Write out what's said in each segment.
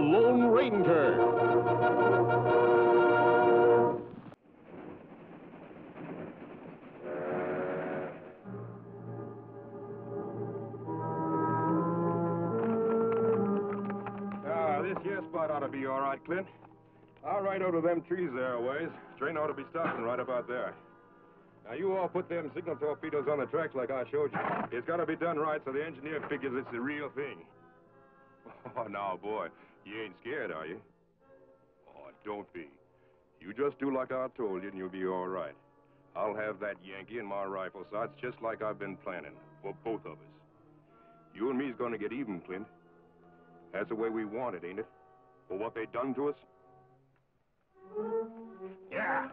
Lone Ranger. Ah, this here spot ought to be all right, Clint. I'll ride over them trees there a ways. Train ought to be stopping right about there. Now, you all put them signal torpedoes on the tracks like I showed you. It's got to be done right so the engineer figures it's the real thing. Oh, now, boy, you ain't scared, are you? Oh, don't be. You just do like I told you, and you'll be all right. I'll have that Yankee in my rifle sights just like I've been planning, for both of us. You and me's gonna get even, Clint. That's the way we want it, ain't it? For what they done to us? Yeah.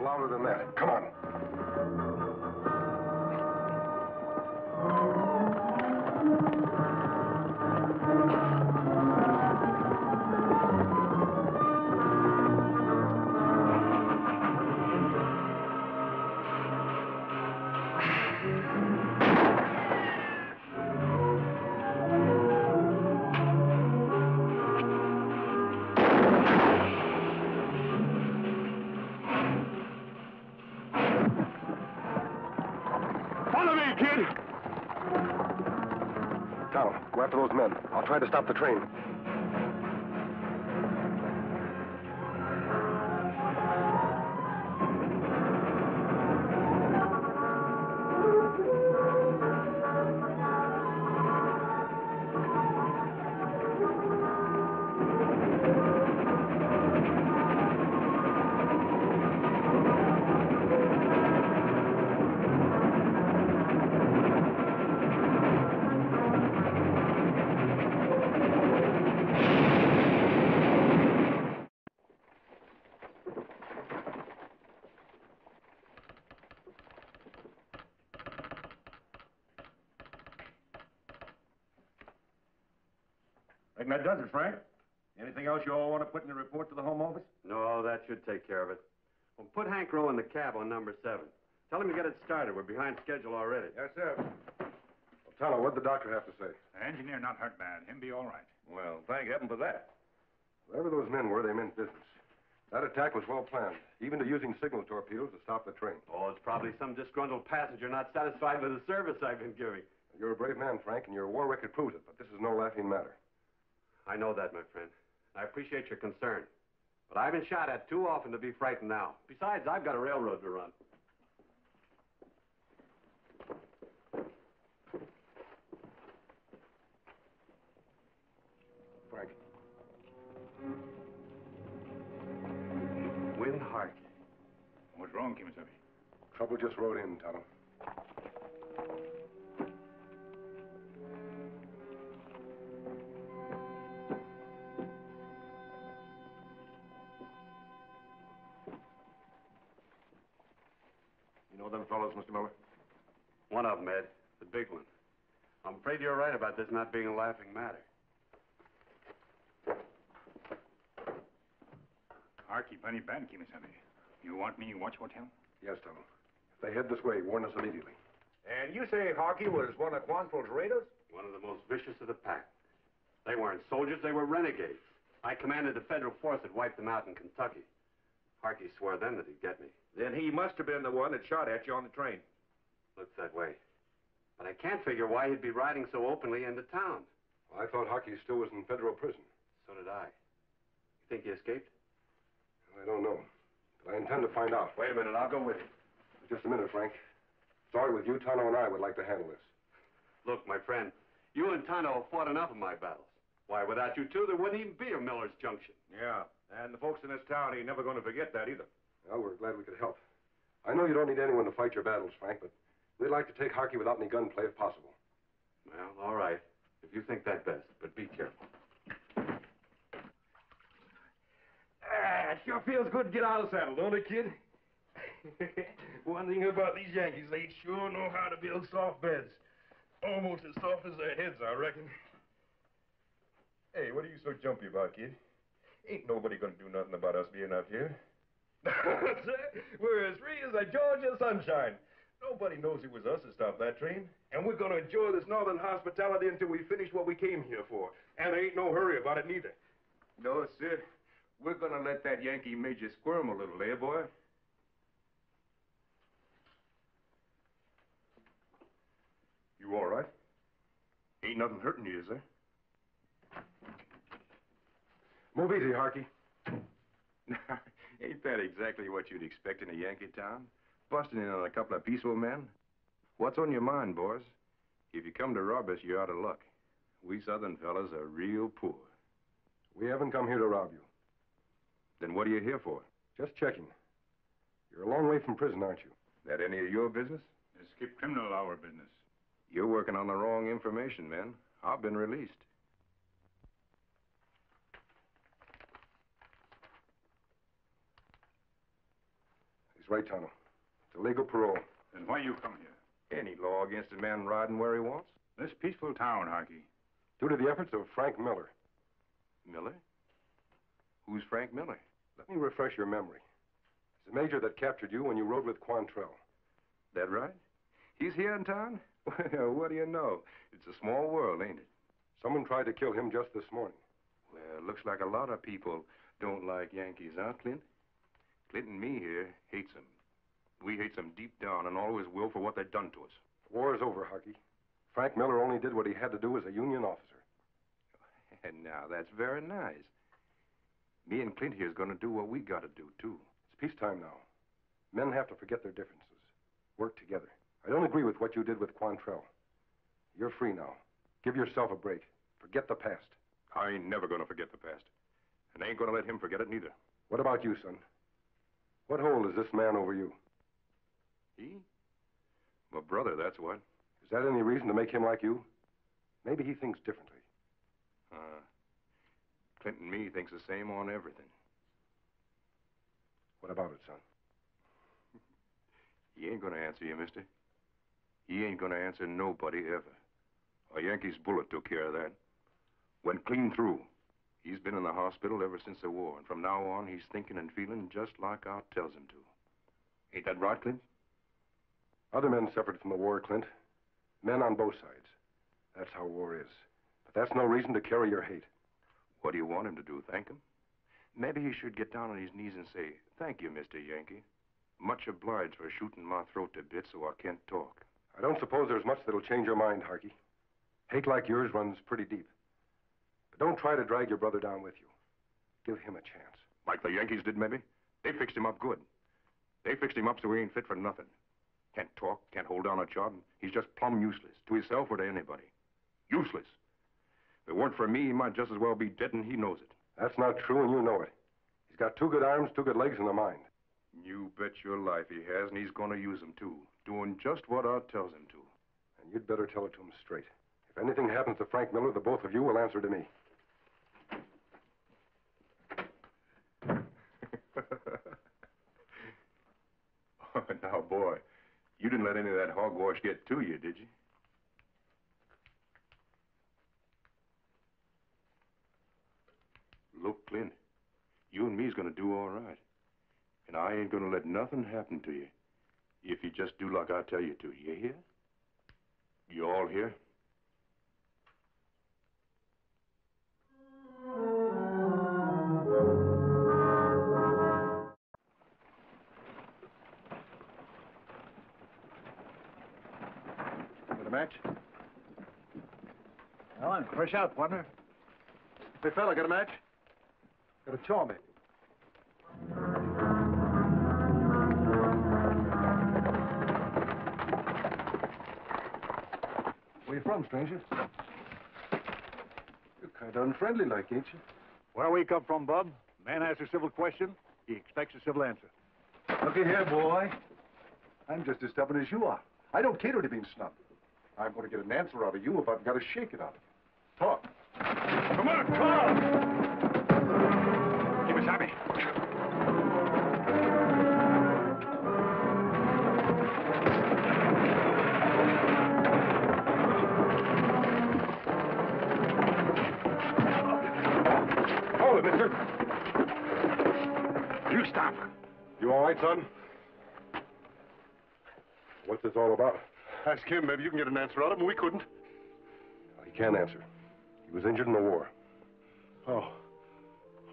Louder than that. Come try to stop the train. Reckon that does it, Frank. Anything else you all want to put in the report to the Home Office? No, that should take care of it. Well, put Hank Rowe in the cab on number seven. Tell him to get it started. We're behind schedule already. Yes, sir. Well, Tonto, what'd the doctor have to say? The engineer not hurt bad. Him be all right. Well, thank heaven for that. Whoever those men were, they meant business. That attack was well planned, even to using signal torpedoes to stop the train. Oh, it's probably some disgruntled passenger not satisfied with the service I've been giving. You're a brave man, Frank, and your war record proves it, but this is no laughing matter. I know that, my friend. I appreciate your concern. But I've been shot at too often to be frightened now. Besides, I've got a railroad to run. Frank, Win Harkey. What's wrong, Kemo Sabe? trouble just rode in, Tonto. Afraid you're right about this not being a laughing matter. Harkey plenty bad, Kemo Sabe. You want me to watch hotel? Yes, Tonto. If they head this way, warn us immediately. And you say Harkey was one of Quantrill's raiders? One of the most vicious of the pack. They weren't soldiers, they were renegades. I commanded the federal force that wiped them out in Kentucky. Harkey swore then that he'd get me. Then he must have been the one that shot at you on the train. Looks that way. But I can't figure why he'd be riding so openly into town. I thought Harkey still was in federal prison. So did I. You think he escaped? I don't know. But I intend to find out. Wait a minute, I'll go with you. Just a minute, Frank. Sorry with you, Tonto and I would like to handle this. Look, my friend, you and Tonto have fought enough of my battles. Why, without you two, there wouldn't even be a Miller's Junction. Yeah, and the folks in this town ain't never going to forget that either. Well, we're glad we could help. I know you don't need anyone to fight your battles, Frank, but we'd like to take Harkey without any gunplay if possible. Well, all right. If you think that best, but be careful. Ah, it sure feels good to get out of the saddle, don't it, kid? One thing about these Yankees, they sure know how to build soft beds. Almost as soft as their heads, I reckon. Hey, what are you so jumpy about, kid? Ain't nobody gonna do nothing about us being out here. Sir, We're as free as a Georgia sunshine. Nobody knows it was us that stopped that train. And we're gonna enjoy this northern hospitality until we finish what we came here for. And there ain't no hurry about it neither. No, sir. We're gonna let that Yankee major squirm a little, eh, boy? You all right? Ain't nothing hurting you, is there? Move easy, Harkey. Ain't that exactly what you'd expect in a Yankee town? Busting in on a couple of peaceful men? What's on your mind, boys? If you come to rob us, you're out of luck. We southern fellas are real poor. We haven't come here to rob you. Then what are you here for? Just checking. You're a long way from prison, aren't you? That any of your business? Escape criminal, our business. You're working on the wrong information, men. I've been released. He's right, Tonto. It's a legal parole. Then why you come here? Any law against a man riding where he wants? This peaceful town, Harkey. Due to the efforts of Frank Miller. Miller? Who's Frank Miller? Let me refresh your memory. It's the major that captured you when you rode with Quantrill. That right? He's here in town? Well, what do you know? It's a small world, ain't it? Someone tried to kill him just this morning. Well, looks like a lot of people don't like Yankees, huh, Clint? Clint and me here hates them. We hate them deep down and always will for what they've done to us. The war is over, Harkey. Frank Miller only did what he had to do as a Union officer. And now that's very nice. Me and Clint here's gonna do what we gotta do, too. It's peacetime now. Men have to forget their differences, work together. I don't agree with what you did with Quantrill. You're free now. Give yourself a break. Forget the past. I ain't never gonna forget the past. And I ain't gonna let him forget it neither. What about you, son? What hold is this man over you? He? My brother, that's what. Is that any reason to make him like you? Maybe he thinks differently. Uh, Clinton and me thinks the same on everything. What about it, son? He ain't gonna answer you, mister. He ain't gonna answer nobody ever. A Yankee's bullet took care of that. Went clean through. He's been in the hospital ever since the war, and from now on, he's thinking and feeling just like I tells him to. Ain't that right, Clint? Other men suffered from the war, Clint. Men on both sides. That's how war is. But that's no reason to carry your hate. What do you want him to do? Thank him? Maybe he should get down on his knees and say, Thank you, Mr. Yankee. Much obliged for shooting my throat to bits so I can't talk. I don't suppose there's much that'll change your mind, Harkey. Hate like yours runs pretty deep. But don't try to drag your brother down with you. Give him a chance. Like the Yankees did, maybe? They fixed him up good. They fixed him up so he ain't fit for nothing. Can't talk, can't hold down a job. He's just plumb useless, to himself or to anybody. Useless. If it weren't for me, he might just as well be dead, and he knows it. That's not true, and you know it. He's got two good arms, two good legs, and a mind. You bet your life he has, and he's going to use them, too. Doing just what I tells him to. And you'd better tell it to him straight. If anything happens to Frank Miller, the both of you will answer to me. oh, now, boy, you didn't let any of that hogwash get to you, did you? Look, Clint, you and me's gonna do all right. And I ain't gonna let nothing happen to you if you just do like I tell you to. You hear? You all hear? A match? Well, I'm fresh out, partner. Hey, fella, got a match? Got a chaw, maybe? Where you from, stranger? You're kind of unfriendly like, ain't you? Where we come from, Bub, man asks a civil question, he expects a civil answer. Looky here, boy. I'm just as stubborn as you are. I don't cater to being snubbed. I'm going to get an answer out of you if I've got to shake it out. of you. Talk. Come on! Kemo Sabe. Hold it, mister. You stop. You all right, son? What's this all about? Ask him. Maybe you can get an answer out of him. We couldn't. No, He can't answer. He was injured in the war. Oh.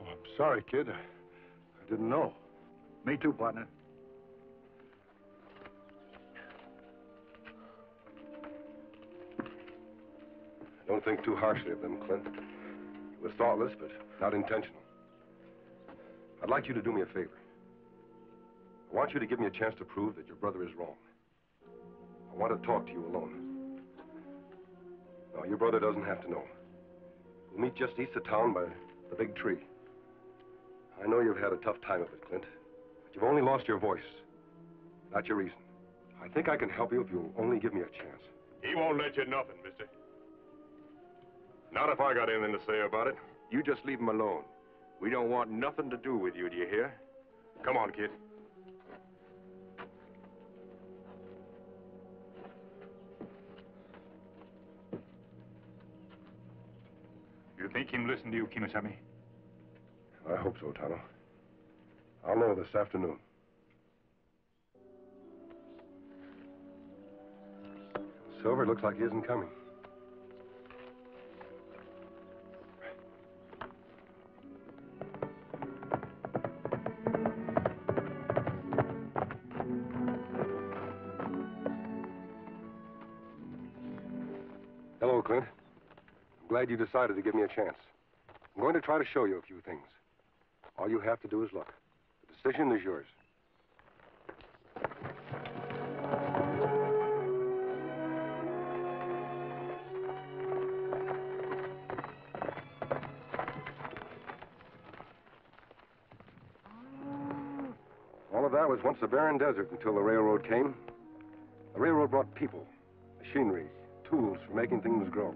Oh, I'm sorry, kid. I, I didn't know. Me too, partner. Don't think too harshly of them, Clint. It was thoughtless, but not intentional. I'd like you to do me a favor. I want you to give me a chance to prove that your brother is wrong. I want to talk to you alone. No, your brother doesn't have to know. We'll meet just east of town by the big tree. I know you've had a tough time of it, Clint. But you've only lost your voice, not your reason. I think I can help you if you'll only give me a chance. He won't let you nothing, mister. Not if I got anything to say about it. You just leave him alone. We don't want nothing to do with you, do you hear? Come on, kid. Think him listen to you, Kemo Sabe? I hope so, Tonto. I'll know this afternoon. Silver looks like he isn't coming. Glad you decided to give me a chance. I'm going to try to show you a few things. All you have to do is look. The decision is yours. All of that was once a barren desert until the railroad came. The railroad brought people, machinery, tools for making things grow.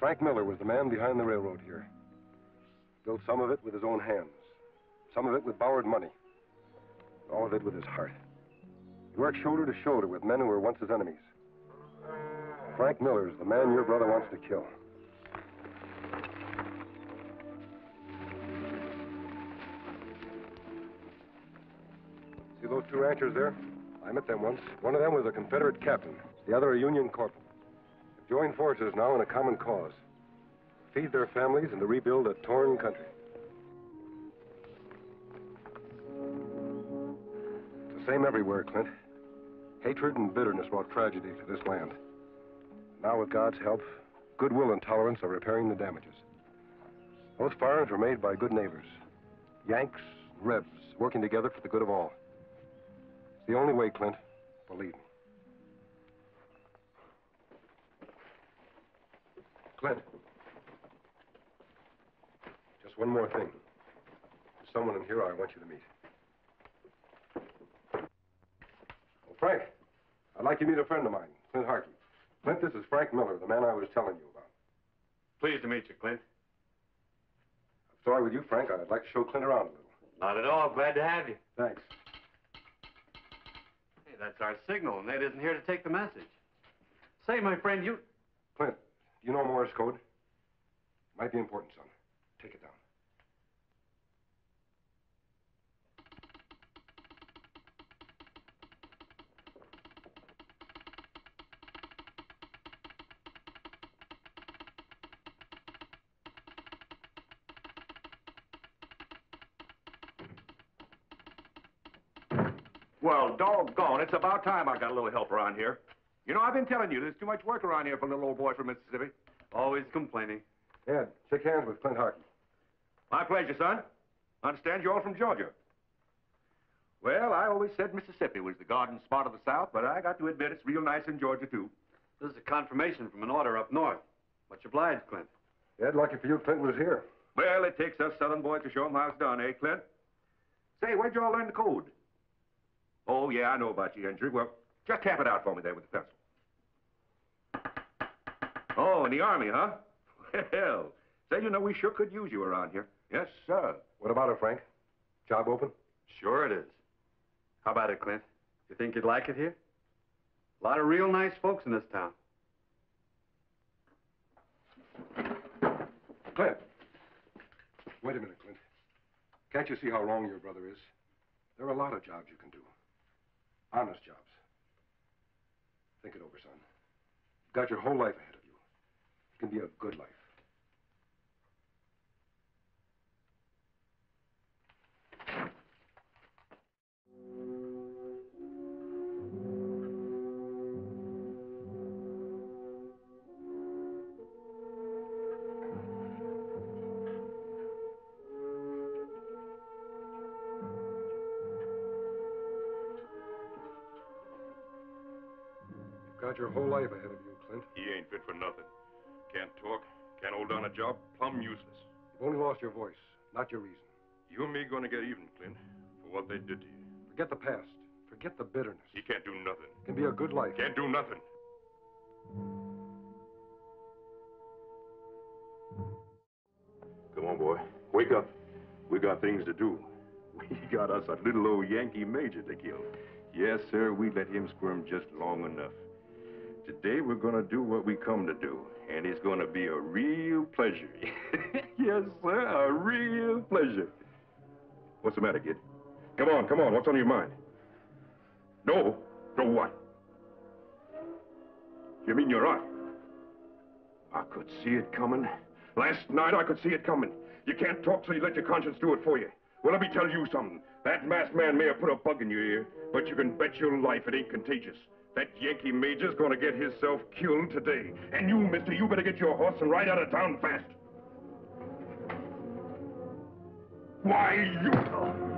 Frank Miller was the man behind the railroad here. Built some of it with his own hands, some of it with borrowed money, all of it with his heart. He worked shoulder to shoulder with men who were once his enemies. Frank Miller is the man your brother wants to kill. See those two ranchers there? I met them once. One of them was a Confederate captain, the other a Union corporal. They've forces now in a common cause. Feed their families and to rebuild a torn country. It's the same everywhere, Clint. Hatred and bitterness brought tragedy to this land. Now, with God's help, goodwill and tolerance are repairing the damages. Those fires were made by good neighbors. Yanks, Rebs, working together for the good of all. It's the only way, Clint. Believe me. Clint. Just one more thing. There's someone in here I want you to meet. Oh, Frank. I'd like you to meet a friend of mine, Clint Harkey. Clint, this is Frank Miller, the man I was telling you about. Pleased to meet you, Clint. I'm Sorry with you, Frank. I'd like to show Clint around a little. Not at all. Glad to have you. Thanks. Hey, that's our signal, and Ned isn't here to take the message. Say, my friend, you... Clint, you know Morse code? Might be important, son. Take it down. Well, doggone, it's about time I got a little help around here. You know, I've been telling you, there's too much work around here for a little old boy from Mississippi. Always complaining. Ed, shake hands with Clint Harkey. My pleasure, son. Understand you're all from Georgia. Well, I always said Mississippi was the garden spot of the South, but I got to admit it's real nice in Georgia, too. This is a confirmation from an order up north. Much obliged, Clint. Ed, lucky for you, Clint was here. Well, it takes us Southern boys to show 'em how it's done, eh, Clint? Say, where'd you all learn the code? Oh, yeah, I know about your Hendry. Well, just tap it out for me there with the pencil. Oh, in the Army, huh? Well, say, you know, we sure could use you around here. Yes, sir. What about it, Frank? Job open? Sure it is. How about it, Clint? You think you'd like it here? A lot of real nice folks in this town. Clint. Wait a minute, Clint. Can't you see how wrong your brother is? There are a lot of jobs you can do. Honest jobs. Think it over, son. You've got your whole life ahead of you. It can be a good life. Your voice, not your reason. You and me gonna get even, Clint, for what they did to you. Forget the past. Forget the bitterness. He can't do nothing. It can be a good life. Can't do nothing. Come on, boy. Wake up. We got things to do. We got us a little old Yankee major to kill. Yes, sir, we let him squirm just long enough. Today we're gonna do what we come to do, and it's gonna be a real pleasure. yes, sir, a real pleasure. What's the matter, kid? Come on, come on. What's on your mind? No. No what? You mean you're right? I could see it coming. Last night I could see it coming. You can't talk so you let your conscience do it for you. Well, let me tell you something. That masked man may have put a bug in your ear, but you can bet your life it ain't contagious. That Yankee major's gonna get himself killed today. And you, mister, you better get your horse and ride out of town fast. Why, you...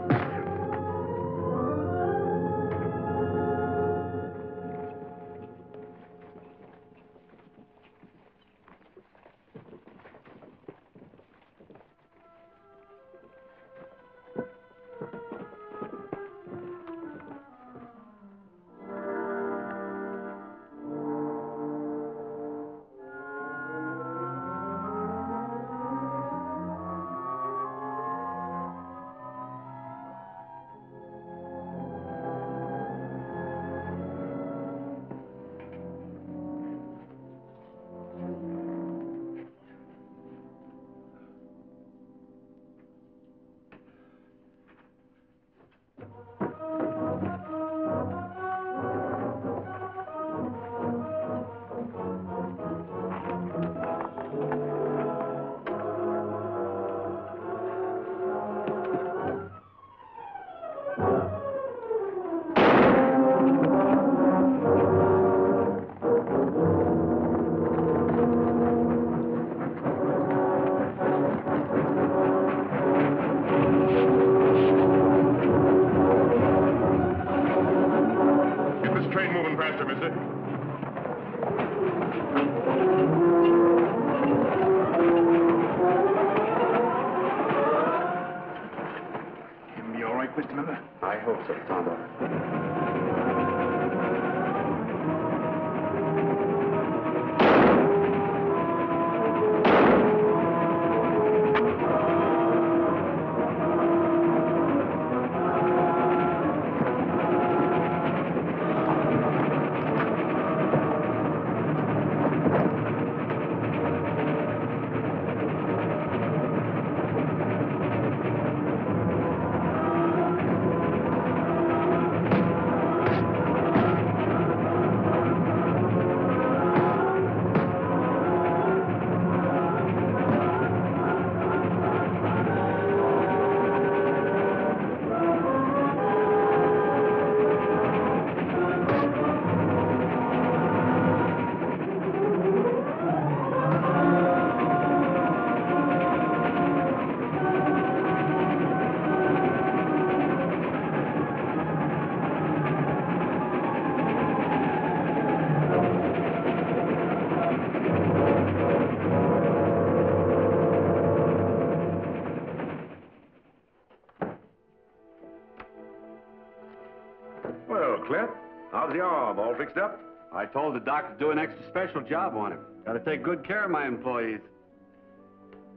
All fixed up? I told the doc to do an extra special job on him. Got to take good care of my employees.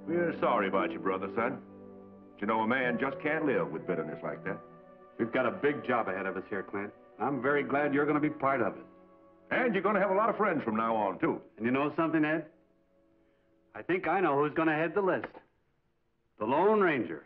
We're sorry about your brother, son. But you know, a man just can't live with bitterness like that. We've got a big job ahead of us here, Clint. I'm very glad you're going to be part of it. And you're going to have a lot of friends from now on, too. And you know something, Ed? I think I know who's going to head the list. The Lone Ranger.